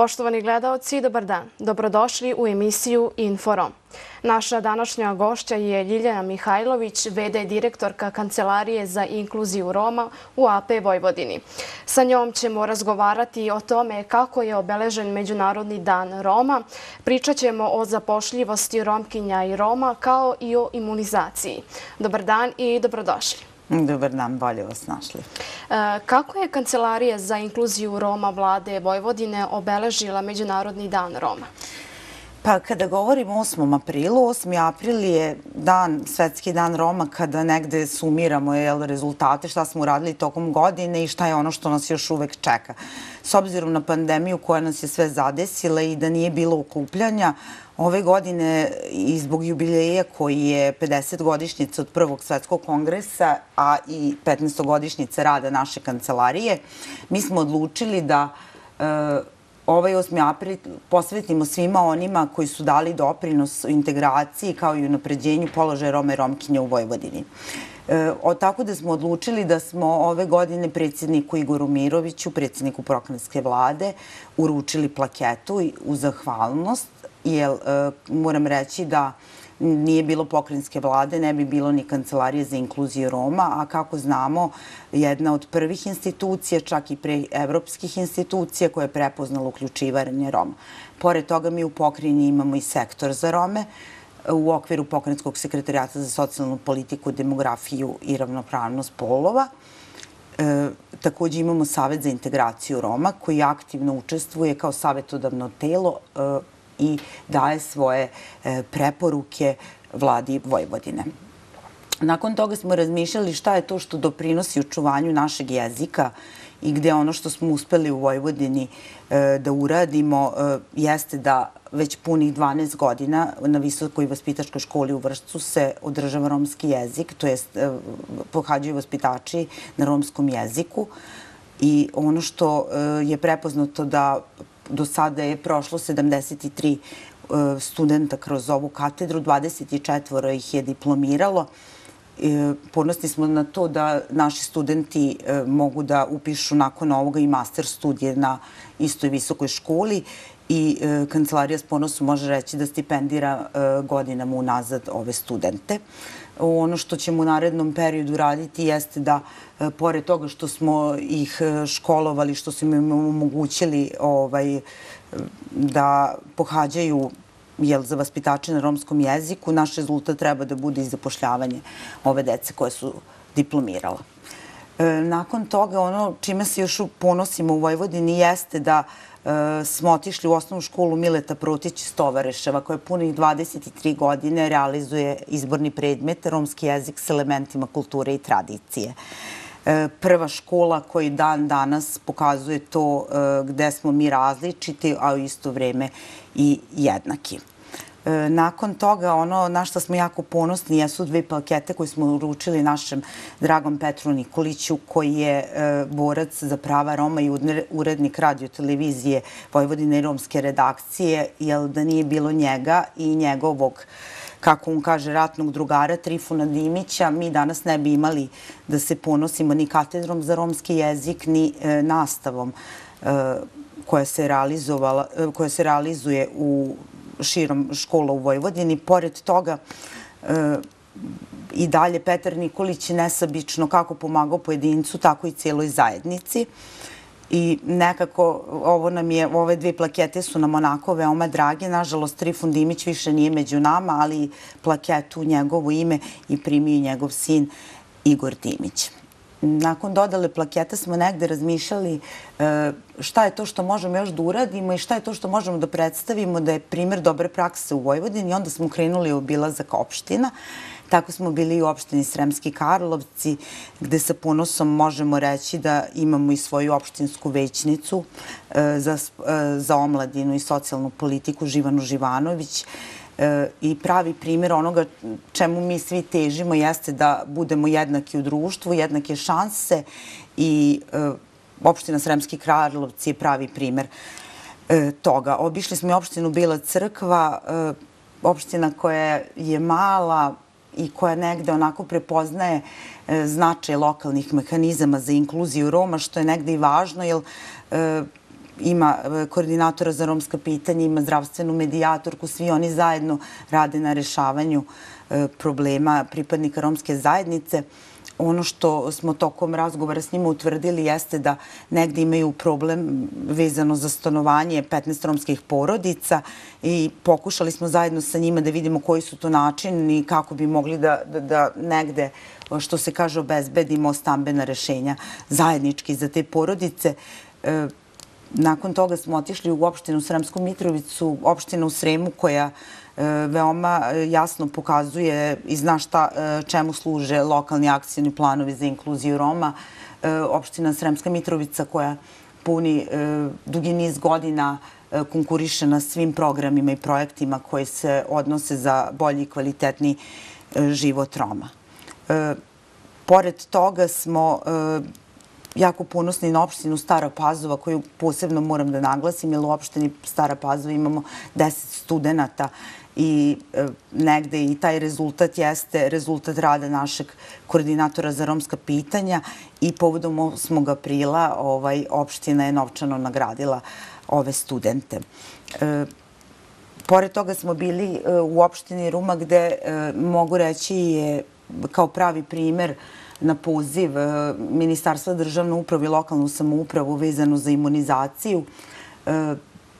Poštovani gledalci, dobar dan. Dobrodošli u emisiju Inforom. Naša današnja gošća je Ljiljana Mihajlović, VD direktorka Kancelarije za inkluziju Roma u AP Vojvodini. Sa njom ćemo razgovarati o tome kako je obeležen Međunarodni dan Roma. Pričat ćemo o zapošljivosti Romkinja i Roma kao i o imunizaciji. Dobar dan i dobrodošli. Dobar dan, bolje vas našli. E, kako je Kancelarija za inkluziju Roma vlade Vojvodine obeležila Međunarodni dan Roma? Pa kada govorimo o 8. aprilu, 8. april je dan, svetski dan Roma, kada negde sumiramo rezultate, šta smo uradili tokom godine i šta je ono što nas još uvek čeka. S obzirom na pandemiju koja nas je sve zadesila i da nije bilo ukupljanja, ove godine i zbog jubileja koji je 50 godišnjica od Prvog svetskog kongresa, a i 15 godišnjica rada naše kancelarije, mi smo odlučili da e, ovaj 8. april posvetimo svima onima koji su dali doprinos integraciji kao i unapređenju položaja Rome i Romkinja u Vojvodini. E, tako da smo odlučili da smo ove godine predsjedniku Igoru Miroviću, predsjedniku Prokranske vlade, uručili plaketu u zahvalnost, jer e, moram reći da nije bilo pokrinjske vlade, ne bi bilo ni kancelarije za inkluziju Roma, a kako znamo, jedna od prvih institucija, čak i pre evropskih institucija koja je prepoznala uključivanje Roma. Pored toga mi u pokrinji imamo i sektor za Rome, u okviru pokrenjskog sekretarijata za socijalnu politiku, demografiju i ravnopravnost polova. E, također imamo Savet za integraciju Roma koji aktivno učestvuje kao savetodavno telo e, i daje svoje e, preporuke vladi Vojvodine. Nakon toga smo razmišljali šta je to što doprinosi učuvanju našeg jezika i gde ono što smo uspeli u Vojvodini e, da uradimo e, jeste da već punih 12 godina na Visokoj vaspitačkoj školi u Vršcu se održava romski jezik, to jest e, pohađaju vaspitači na romskom jeziku. I ono što e, je prepoznato da do sada je prošlo 73 e, studenta kroz ovu katedru, 24 ih je diplomiralo. E, ponosni smo na to da naši studenti e, mogu da upišu nakon ovoga i master studije na istoj visokoj školi i kancelarija s ponosom može reći da stipendira godinama unazad ove studente ono što ćemo u narednom periodu raditi jeste da, e, pored toga što smo ih e, školovali, što smo im omogućili ovaj, e, da pohađaju jel, za vaspitače na romskom jeziku, naš rezultat treba da bude i zapošljavanje ove dece koje su diplomirala. Nakon toga, ono čime se još ponosimo u Vojvodini jeste da uh, E, smo otišli u osnovnu školu Mileta Protić iz Tovareševa, koja je punih 23 godine realizuje izborni predmet romski jezik s elementima kulture i tradicije. E, prva škola koji dan danas pokazuje to e, gde smo mi različiti, a u isto vreme i jednaki. E, nakon toga, ono na što smo jako ponosni jesu dve pakete koje smo uručili našem dragom Petru Nikoliću, koji je e, borac za prava Roma i urednik radio televizije Vojvodine i Romske redakcije, jer da nije bilo njega i njegovog kako on kaže, ratnog drugara Trifuna Dimića, mi danas ne bi imali da se ponosimo ni katedrom za romski jezik, ni e, nastavom e, koja se, realizovala, koja se realizuje u širom škola u Vojvodini. Pored toga, e, i dalje Petar Nikolić nesabično kako pomagao pojedincu, tako i cijeloj zajednici. I nekako ovo nam je, ove dve plakete su nam onako veoma drage. Nažalost, Trifun Dimić više nije među nama, ali plaketu u njegovo ime i primio njegov sin Igor Dimić nakon dodale plaketa smo negde razmišljali e, šta je to što možemo još da uradimo i šta je to što možemo da predstavimo da je primjer dobre prakse u Vojvodini i onda smo krenuli u obilazak opština. Tako smo bili i u opštini Sremski Karlovci, gde sa ponosom možemo reći da imamo i svoju opštinsku većnicu e, za, e, za omladinu i socijalnu politiku Živanu Živanović. Živanović E, i pravi primjer onoga čemu mi svi težimo jeste da budemo jednaki u društvu, jednake šanse i e, opština Sremski Krarlovci je pravi primjer e, toga. Obišli smo i opštinu Bila crkva, opština koja je mala i koja negde onako prepoznaje značaj lokalnih mehanizama za inkluziju Roma, što je negde i važno, jer ima e, koordinatora za romska pitanja, ima zdravstvenu medijatorku, svi oni zajedno rade na rešavanju e, problema pripadnika romske zajednice ono što smo tokom razgovora s njima utvrdili jeste da negde imaju problem vezano za stanovanje 15 romskih porodica i pokušali smo zajedno sa njima da vidimo koji su to načini i kako bi mogli da, da, da negde što se kaže obezbedimo stambena rešenja zajednički za te porodice. E, Nakon toga smo otišli u opštinu Sremsku Mitrovicu, opština u Sremu koja E, veoma e, jasno pokazuje i zna šta, e, čemu služe lokalni akcijni planovi za inkluziju Roma. E, opština Sremska Mitrovica koja puni e, dugi niz godina konkuriše na svim programima i projektima koji se odnose za bolji i kvalitetni život Roma. Pored toga smo jako ponosni na opštinu Stara Pazova, koju posebno moram da naglasim, jer u opštini Stara Pazova imamo 10 studenta i e, negde i taj rezultat jeste rezultat rada našeg koordinatora za romska pitanja i povodom 8. aprila ovaj, opština je novčano nagradila ove studente. E, pored toga smo bili e, u opštini Ruma gde e, mogu reći je kao pravi primer na poziv e, Ministarstva državne uprave i lokalnu samoupravu vezanu za imunizaciju. E,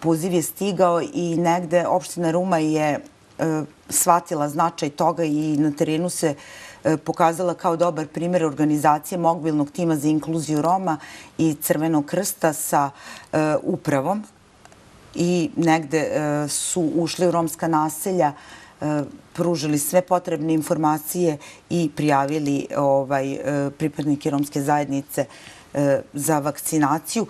poziv je stigao i negde opština Ruma je e, shvatila značaj toga i na terenu se pokazala kao dobar primjer organizacije mobilnog tima za inkluziju Roma i Crvenog krsta sa upravom. I negde su ušli u romska naselja, E, pružili sve potrebne informacije i prijavili ovaj, e, pripadnike romske zajednice e, za vakcinaciju.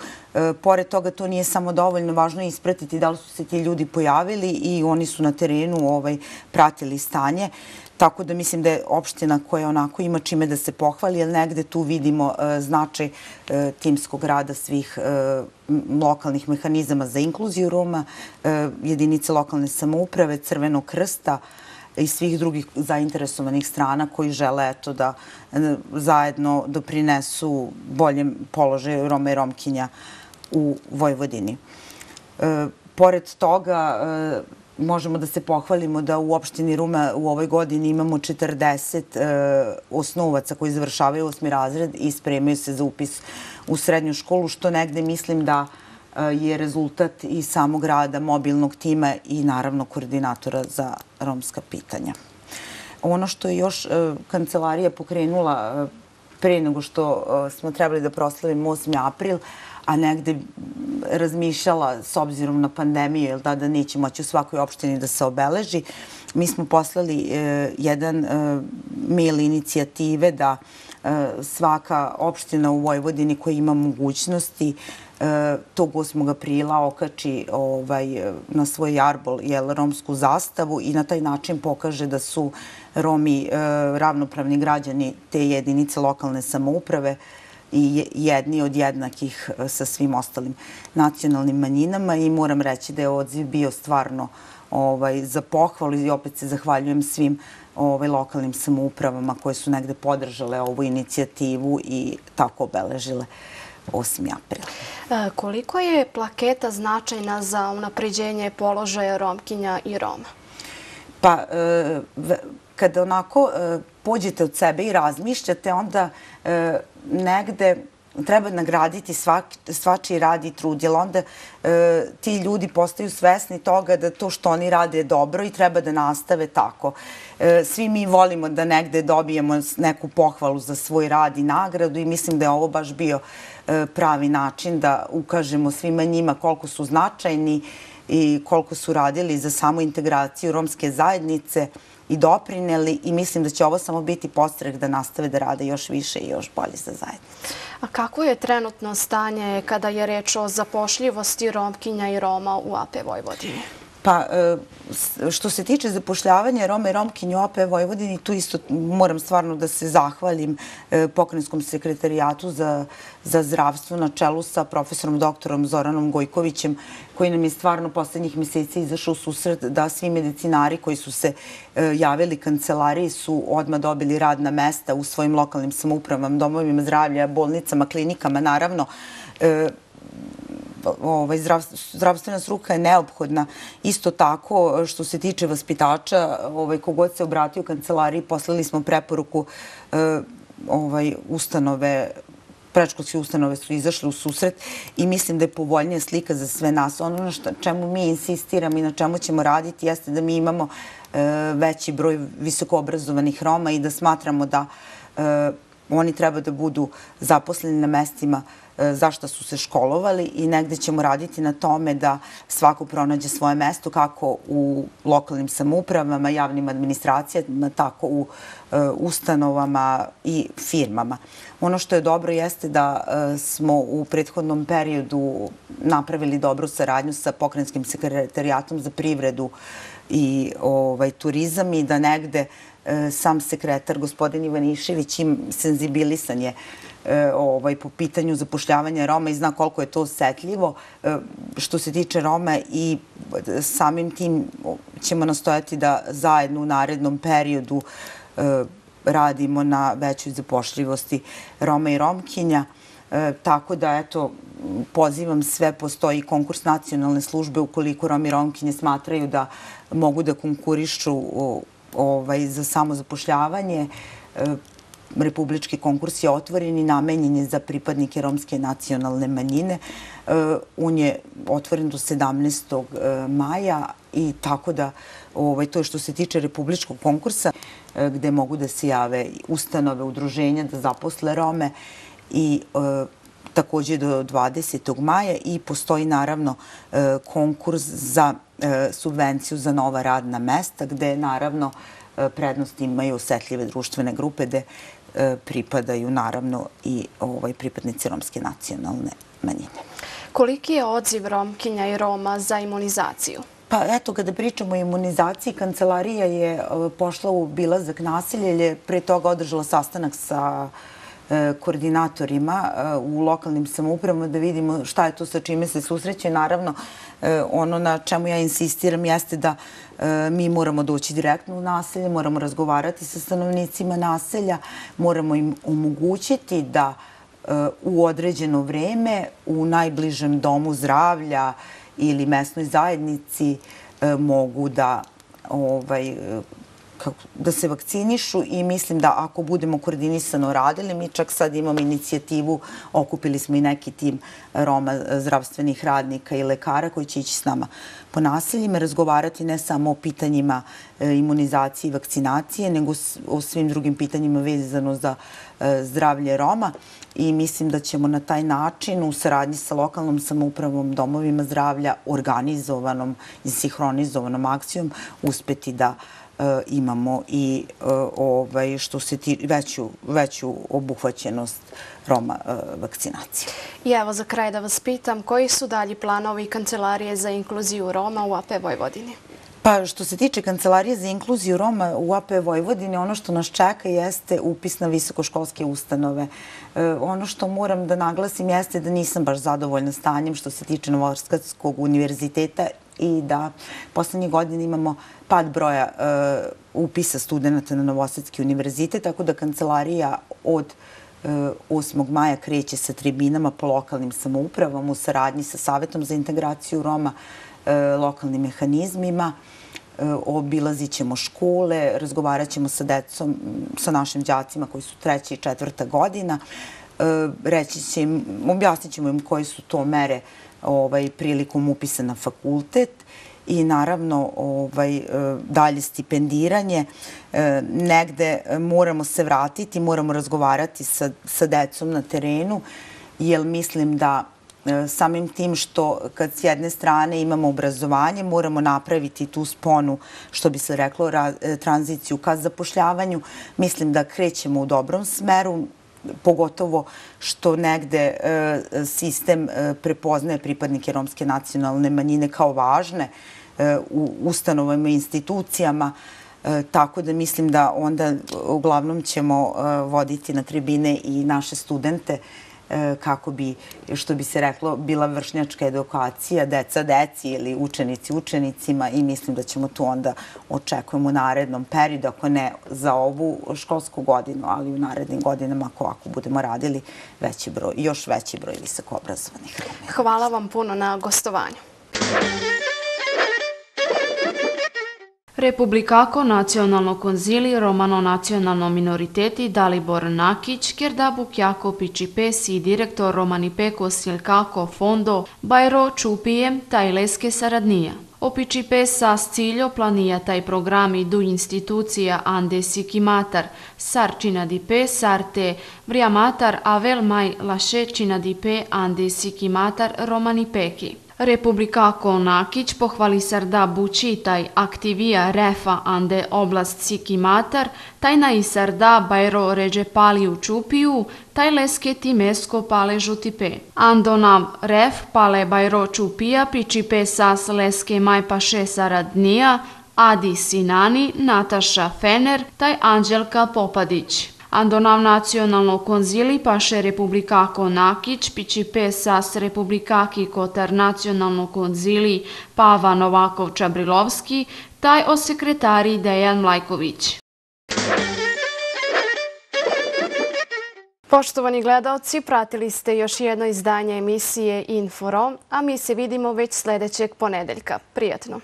Pored toga, to nije samo dovoljno, važno je ispratiti da li su se ti ljudi pojavili i oni su na terenu ovaj, pratili stanje. Tako da mislim da je opština koja onako ima čime da se pohvali, jer negde tu vidimo e, značaj e, timskog rada svih e, lokalnih mehanizama za inkluziju Roma, e, jedinice lokalne samouprave, Crvenog krsta, i svih drugih zainteresovanih strana koji žele eto, da zajedno doprinesu boljem položaju Roma i Romkinja u Vojvodini. Pored toga, možemo da se pohvalimo da u opštini Ruma u ovoj godini imamo 40 e, osnovaca koji završavaju osmi razred i spremaju se za upis u srednju školu, što negde mislim da e, je rezultat i samog rada mobilnog tima i naravno koordinatora za romska pitanja. Ono što je još e, kancelarija pokrenula e, pre nego što e, smo trebali da proslavimo 8. april, a negde razmišljala s obzirom na pandemiju, jel da, da neće moći u svakoj opštini da se obeleži, mi smo poslali e, jedan e, mail inicijative da e, svaka opština u Vojvodini koja ima mogućnosti tog 8. aprila okači ovaj, na svoj jarbol jel, romsku zastavu i na taj način pokaže da su Romi ravnopravni građani te jedinice lokalne samouprave i jedni od jednakih e, sa svim ostalim nacionalnim manjinama i moram reći da je odziv bio stvarno ovaj, za pohvalu i opet se zahvaljujem svim ovaj, lokalnim samoupravama koje su negde podržale ovu inicijativu i tako obeležile 8. april. E, koliko je plaketa značajna za unapređenje položaja Romkinja i Roma? Pa, e, kada onako e, pođete od sebe i razmišljate, onda e, negde treba nagraditi svačiji rad i trud, jer onda e, ti ljudi postaju svesni toga da to što oni rade je dobro i treba da nastave tako. E, svi mi volimo da negde dobijemo neku pohvalu za svoj rad i nagradu i mislim da je ovo baš bio E, pravi način da ukažemo svima njima koliko su značajni i koliko su radili za samu integraciju romske zajednice i doprineli i mislim da će ovo samo biti postrek da nastave da rade još više i još bolje za zajednicu. A kako je trenutno stanje kada je reč o zapošljivosti Romkinja i Roma u AP Vojvodini? Pa, e, što se tiče zapošljavanja Roma i Romkinju OPE Vojvodini, tu isto moram stvarno da se zahvalim e, pokrenjskom sekretarijatu za, za zdravstvo na čelu sa profesorom doktorom Zoranom Gojkovićem, koji nam je stvarno poslednjih meseci izašao u susret da svi medicinari koji su se e, javili kancelariji su odmah dobili radna mesta u svojim lokalnim samoupravama, domovima zdravlja, bolnicama, klinikama, naravno e, ovaj, zdravstvena struka je neophodna. Isto tako, što se tiče vaspitača, ovaj, kogod se obratio u kancelariji, poslali smo preporuku e, ovaj, ustanove prečkolske ustanove su izašle u susret i mislim da je povoljnija slika za sve nas. Ono na čemu mi insistiramo i na čemu ćemo raditi jeste da mi imamo e, veći broj visokoobrazovanih Roma i da smatramo da e, oni treba da budu zaposleni na mestima e, zašto su se školovali i negde ćemo raditi na tome da svako pronađe svoje mesto kako u lokalnim samoupravama, javnim administracijama, tako u e, ustanovama i firmama. Ono što je dobro jeste da e, smo u prethodnom periodu napravili dobru saradnju sa pokrajinskim sekretarijatom za privredu i ovaj, turizam i da negde E, sam sekretar, gospodin Ivanišević, im senzibilisan je e, ovaj, po pitanju zapošljavanja Roma i zna koliko je to osetljivo. E, što se tiče Roma i samim tim ćemo nastojati da zajedno u narednom periodu radimo na većoj zapošljivosti Roma i Romkinja. Tako da, eto, pozivam sve, postoji konkurs nacionalne službe ukoliko Romi i Romkinje smatraju da mogu da konkurišu ovaj, za samozapošljavanje e, republički konkurs je otvoren i namenjen je za pripadnike romske nacionalne manjine. E, on je otvoren do 17. E, maja i tako da ovaj, to je što se tiče republičkog konkursa gde mogu da se jave ustanove, udruženja da zaposle Rome i takođe do 20. maja i postoji naravno konkurs za subvenciju za nova radna mesta gde naravno prednost imaju osetljive društvene grupe gde E, pripadaju naravno i ovaj, pripadnici romske nacionalne manjine. Koliki je odziv Romkinja i Roma za imunizaciju? Pa eto, kada pričamo o imunizaciji, kancelarija je e, pošla u bilazak nasilje, jer je pre toga održala sastanak sa e, E, koordinatorima e, u lokalnim samoupravama da vidimo šta je to sa čime se susreće. Naravno, e, ono na čemu ja insistiram jeste da mi moramo doći direktno u naselje, moramo razgovarati sa stanovnicima naselja, moramo im omogućiti da u određeno vreme u najbližem domu zdravlja ili mesnoj zajednici mogu da ovaj, da se vakcinišu i mislim da ako budemo koordinisano radili, mi čak sad imamo inicijativu, okupili smo i neki tim Roma eh, zdravstvenih radnika i lekara koji će ići s nama po naseljima, razgovarati ne samo o pitanjima eh, imunizacije i vakcinacije, nego o svim drugim pitanjima vezano za eh, zdravlje Roma. I mislim da ćemo na taj način u saradnji sa lokalnom samoupravom domovima zdravlja organizovanom i sinhronizovanom akcijom uspeti da E, imamo i e, ovaj, što se ti veću, veću obuhvaćenost Roma e, vakcinacije. I evo za kraj da vas pitam, koji su dalji planovi Kancelarije za inkluziju Roma u AP Vojvodini? Pa što se tiče Kancelarije za inkluziju Roma u AP Vojvodini, ono što nas čeka jeste upis na visokoškolske ustanove. ono što moram da naglasim jeste da nisam baš zadovoljna stanjem što se tiče Novoskatskog univerziteta i da poslednje godine imamo pad broja e, upisa studenta na Novosadski univerzitet, tako da kancelarija od e, 8. Maja kreće sa tribinama po lokalnim samoupravama u saradnji sa Savetom za integraciju Roma, e, lokalnim mehanizmima. Obilazit ćemo škole, razgovarat ćemo sa decom, sa našim đacima koji su treća i četvrta godina. Reći će im, objasnit ćemo im koje su to mere ovaj, prilikom upisa na fakultet i naravno ovaj, e, dalje stipendiranje. E, negde moramo se vratiti, moramo razgovarati sa, sa decom na terenu, jer mislim da e, samim tim što kad s jedne strane imamo obrazovanje, moramo napraviti tu sponu, što bi se reklo, tranziciju ka zapošljavanju. Mislim da krećemo u dobrom smeru pogotovo što negde e, sistem e, prepoznaje pripadnike romske nacionalne manjine kao važne e, u ustanovama i institucijama, tako da mislim da onda uglavnom ćemo voditi na tribine i naše studente E, kako bi, što bi se reklo, bila vršnjačka edukacija, deca deci ili učenici učenicima i mislim da ćemo tu onda očekujemo u narednom periodu, ako ne za ovu školsku godinu, ali u narednim godinama ako, ako budemo radili veći broj, još veći broj visoko obrazovanih Hvala vam puno na gostovanju. Republikako nacionalno konzili romano nacionalno minoriteti Dalibor Nakić, Kerdabuk Jakopić i Pesi, direktor Romani Peko Silkako fondo Bajro Čupije, Tajleske saradnija. Opiči pesa s ciljo planija taj programi du institucija Ande Sikimatar, sar čina di pe sarte, vriamatar avel maj laše čina di pe Ande Sikimatar Romani Peki. Republika Konakić pohvali Sarda Bučitaj aktivija Refa ande oblast sikimatar, taj na i Sarda Bajro ređe pali u Čupiju, taj leske timesko pale žutipe. Andonav Ref pale Bajro Čupija pičipe sas leske majpa šesara dnija, Adi Sinani, Nataša Fener, taj Anđelka Popadić. Andonav nacionalno konzili paše Republikako Nakić, pići pesas Republikaki Kotar nacionalno konzili Pava Novakov Čabrilovski, taj o sekretari Dejan Mlajković. Poštovani gledalci, pratili ste još jedno izdanje emisije Inforom, a mi se vidimo već sljedećeg ponedeljka. Prijatno!